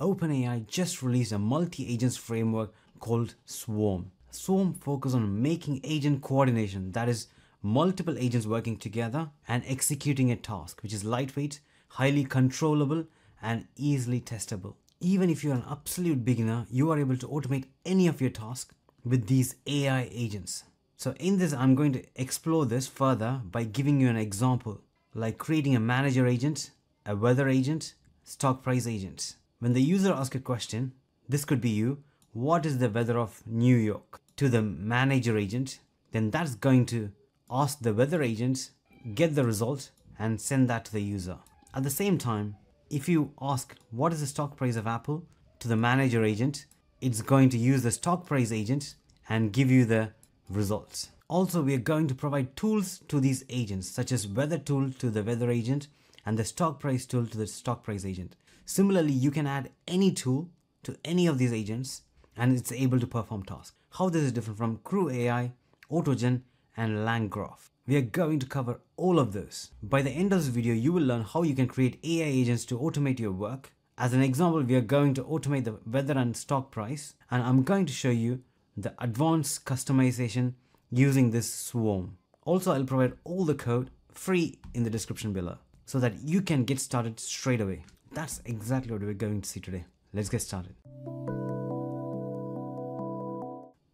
OpenAI just released a multi-agents framework called Swarm. Swarm focuses on making agent coordination, that is, multiple agents working together and executing a task, which is lightweight, highly controllable, and easily testable. Even if you're an absolute beginner, you are able to automate any of your tasks with these AI agents. So in this, I'm going to explore this further by giving you an example, like creating a manager agent, a weather agent, stock price agent. When the user asks a question, this could be you, what is the weather of New York? To the manager agent, then that's going to ask the weather agent, get the result, and send that to the user. At the same time, if you ask what is the stock price of Apple to the manager agent, it's going to use the stock price agent and give you the results. Also, we are going to provide tools to these agents, such as weather tool to the weather agent and the stock price tool to the stock price agent. Similarly, you can add any tool to any of these agents and it's able to perform tasks. How this is different from Crew AI, AutoGen, and LangGraph. We are going to cover all of those. By the end of this video, you will learn how you can create AI agents to automate your work. As an example, we are going to automate the weather and stock price, and I'm going to show you the advanced customization using this swarm. Also, I'll provide all the code free in the description below so that you can get started straight away. That's exactly what we're going to see today. Let's get started.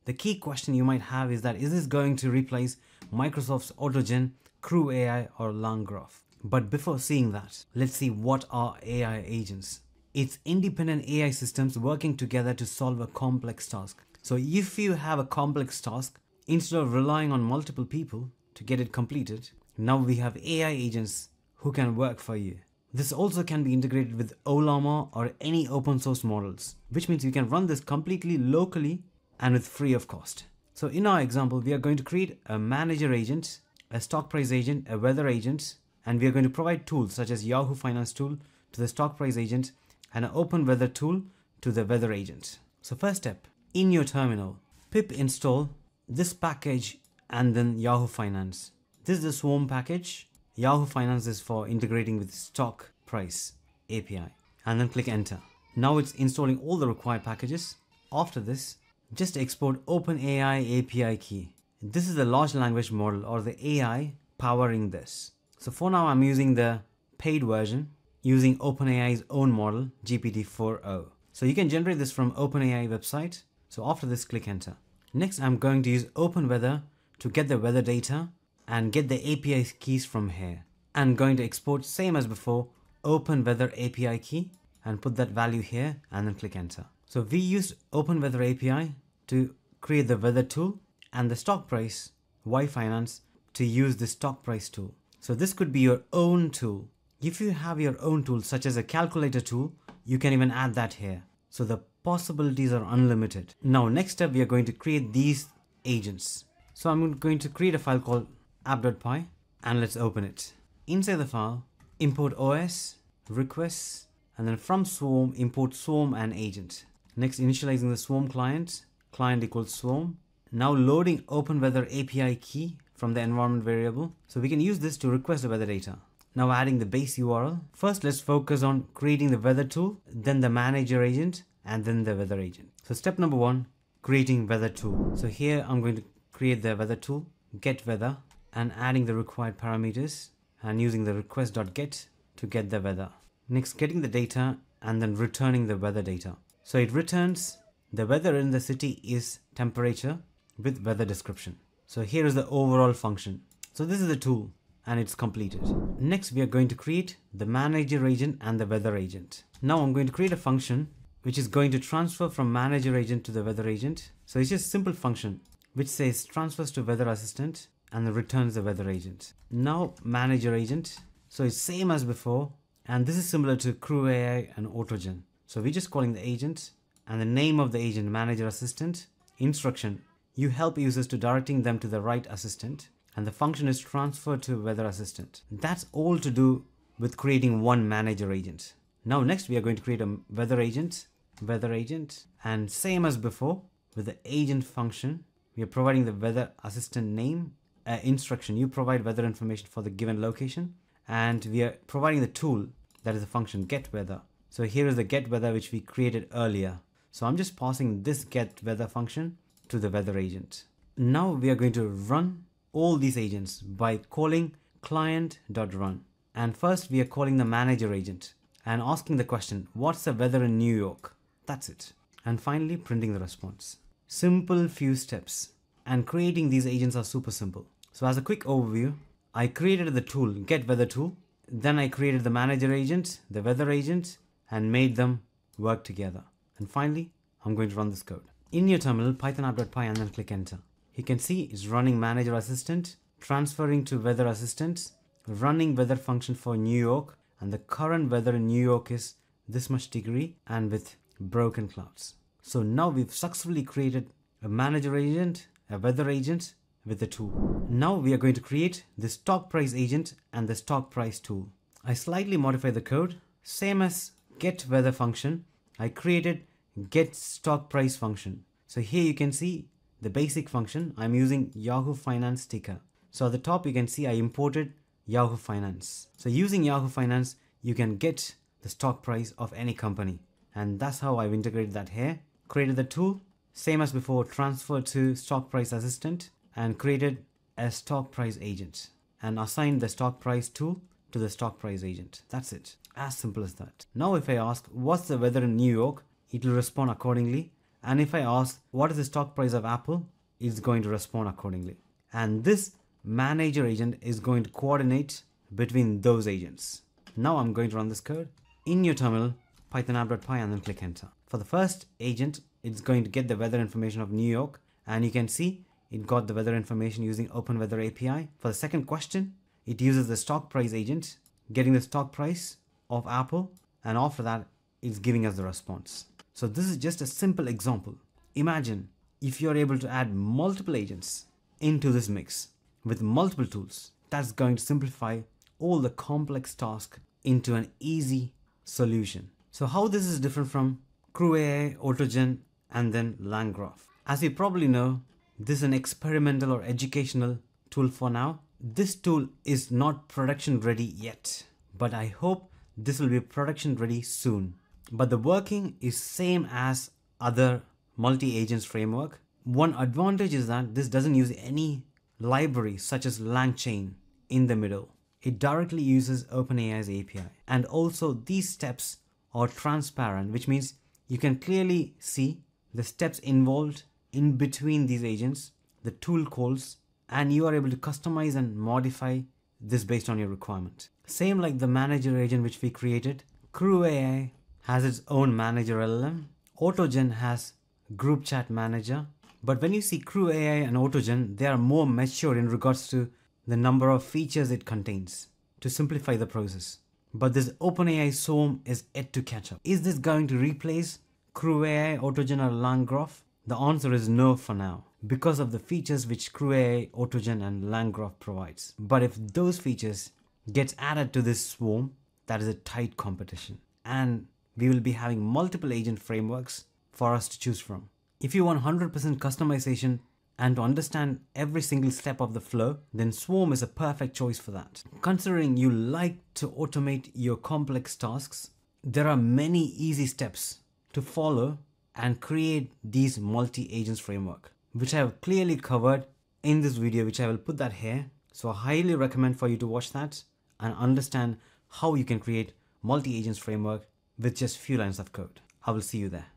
The key question you might have is that is this going to replace Microsoft's AutoGen, Crew AI or LangGraph? But before seeing that, let's see what are AI agents. It's independent AI systems working together to solve a complex task. So if you have a complex task, instead of relying on multiple people to get it completed, now we have AI agents who can work for you. This also can be integrated with Ollama or any open source models, which means you can run this completely locally and with free of cost. So in our example, we are going to create a manager agent, a stock price agent, a weather agent, and we are going to provide tools such as Yahoo Finance tool to the stock price agent and an open weather tool to the weather agent. So first step, in your terminal, pip install this package and then Yahoo Finance. This is the Swarm package. Yahoo Finance is for integrating with stock price API and then click enter. Now it's installing all the required packages. After this, just export OpenAI API key. This is the large language model or the AI powering this. So for now, I'm using the paid version using OpenAI's own model, GPT-4o. So you can generate this from OpenAI website. So after this, click enter. Next, I'm going to use OpenWeather to get the weather data and get the API keys from here. I'm going to export same as before, OpenWeather API key and put that value here and then click enter. So we used OpenWeather API to create the weather tool and the stock price, Y Finance, to use the stock price tool. So this could be your own tool. If you have your own tool, such as a calculator tool, you can even add that here. So the possibilities are unlimited. Now, next step, we are going to create these agents. So I'm going to create a file called app.py and let's open it. Inside the file, import OS, requests, and then from Swarm, import Swarm and agent. Next, initializing the Swarm client, client equals Swarm. Now loading OpenWeather API key from the environment variable. So we can use this to request the weather data. Now adding the base URL. First, let's focus on creating the weather tool, then the manager agent, and then the weather agent. So step number one, creating weather tool. So here I'm going to create the weather tool, get weather, and adding the required parameters and using the request.get to get the weather. Next, getting the data and then returning the weather data. So it returns the weather in the city is temperature with weather description. So here is the overall function. So this is the tool and it's completed. Next, we are going to create the manager agent and the weather agent. Now I'm going to create a function which is going to transfer from manager agent to the weather agent. So it's just a simple function which says transfers to weather assistant and then returns the weather agent. Now manager agent. So it's same as before. And this is similar to Crew AI and AutoGen. So we're just calling the agent and the name of the agent manager assistant instruction. You help users to directing them to the right assistant and the function is transfer to weather assistant. That's all to do with creating one manager agent. Now next we are going to create a weather agent, weather agent and same as before with the agent function we are providing the weather assistant name uh, instruction you provide weather information for the given location and we are providing the tool that is the function get weather So here is the get weather which we created earlier. So I'm just passing this get weather function to the weather agent. Now we are going to run all these agents by calling client.run. And first we are calling the manager agent and asking the question, what's the weather in New York? That's it. And finally printing the response. Simple few steps. And creating these agents are super simple. So as a quick overview, I created the tool, get weather tool. Then I created the manager agent, the weather agent, and made them work together. And finally, I'm going to run this code. In your terminal, python app.py and then click enter. You can see it's running manager assistant, transferring to weather assistant, running weather function for New York, and the current weather in New York is this much degree and with broken clouds. So now we've successfully created a manager agent, a weather agent with the tool. Now we are going to create the stock price agent and the stock price tool. I slightly modify the code, same as get weather function, I created get stock price function. So here you can see the basic function. I'm using Yahoo Finance ticker. So at the top you can see I imported Yahoo Finance. So using Yahoo Finance, you can get the stock price of any company. And that's how I've integrated that here. Created the tool, same as before, transferred to stock price assistant and created a stock price agent and assigned the stock price tool to the stock price agent. That's it. As simple as that. Now if I ask what's the weather in New York, it will respond accordingly. And if I ask what is the stock price of Apple, it's going to respond accordingly. And this manager agent is going to coordinate between those agents. Now I'm going to run this code. In your terminal, python app.py and then click enter. For the first agent, it's going to get the weather information of New York and you can see it got the weather information using Open Weather API. For the second question, it uses the stock price agent, getting the stock price of Apple and after that, it's giving us the response. So this is just a simple example. Imagine if you're able to add multiple agents into this mix with multiple tools, that's going to simplify all the complex tasks into an easy solution. So how this is different from CrewAI, AutoGen, and then LangGraph. As you probably know, this is an experimental or educational tool for now. This tool is not production ready yet, but I hope this will be production ready soon. But the working is same as other multi-agents framework. One advantage is that this doesn't use any library such as LangChain in the middle. It directly uses OpenAI's API. And also these steps are transparent, which means you can clearly see the steps involved in between these agents, the tool calls, and you are able to customize and modify this based on your requirement. Same like the manager agent which we created, Crew AI has its own manager LLM, AutoGen has group chat manager, but when you see Crew AI and AutoGen, they are more mature in regards to the number of features it contains to simplify the process. But this OpenAI Swarm is yet to catch up. Is this going to replace Crew AI, AutoGen or LangGraph? The answer is no for now because of the features which CrewAI, AutoGen and LangGraph provides. But if those features get added to this swarm, that is a tight competition. And we will be having multiple agent frameworks for us to choose from. If you want 100% customization and to understand every single step of the flow, then Swarm is a perfect choice for that. Considering you like to automate your complex tasks, there are many easy steps to follow and create these multi-agents framework, which I have clearly covered in this video, which I will put that here. So I highly recommend for you to watch that and understand how you can create multi-agents framework with just few lines of code. I will see you there.